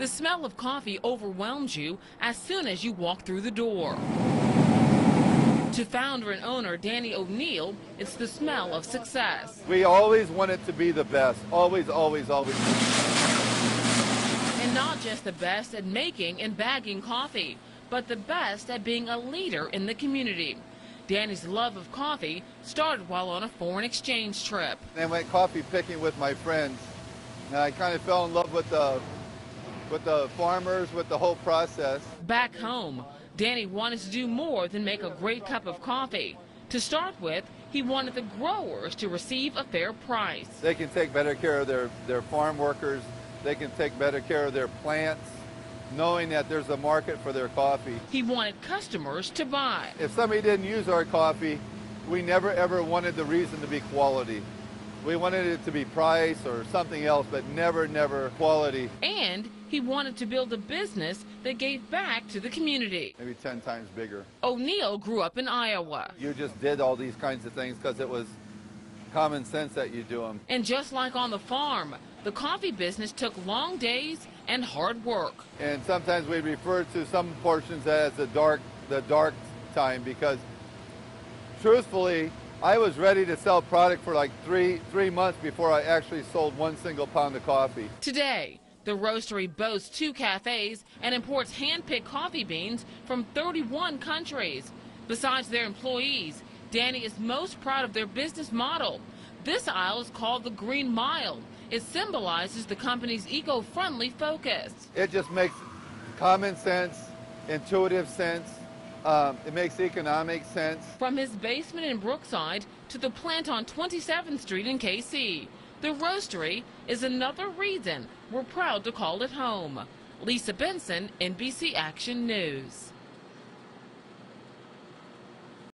The smell of coffee overwhelms you as soon as you walk through the door. To founder and owner Danny O'Neill, it's the smell of success. We always want it to be the best. Always, always, always. And not just the best at making and bagging coffee, but the best at being a leader in the community. Danny's love of coffee started while on a foreign exchange trip. I went coffee picking with my friends. And I kind of fell in love with the, with the farmers, with the whole process. Back home, Danny wanted to do more than make a great cup of coffee. To start with, he wanted the growers to receive a fair price. They can take better care of their, their farm workers. They can take better care of their plants, knowing that there's a market for their coffee. He wanted customers to buy. If somebody didn't use our coffee, we never ever wanted the reason to be quality. We wanted it to be price or something else, but never, never quality. And he wanted to build a business that gave back to the community. Maybe 10 times bigger. O'Neill grew up in Iowa. You just did all these kinds of things because it was common sense that you do them. And just like on the farm, the coffee business took long days and hard work. And sometimes we refer to some portions as the dark, the dark time because truthfully, I was ready to sell product for like three, three months before I actually sold one single pound of coffee. Today, the Roasterie boasts two cafes and imports hand-picked coffee beans from 31 countries. Besides their employees, Danny is most proud of their business model. This aisle is called the Green Mile. It symbolizes the company's eco-friendly focus. It just makes common sense, intuitive sense, um, it makes economic sense. From his basement in Brookside to the plant on 27th Street in KC, the Roasterie is another reason we're proud to call it home. Lisa Benson, NBC Action News.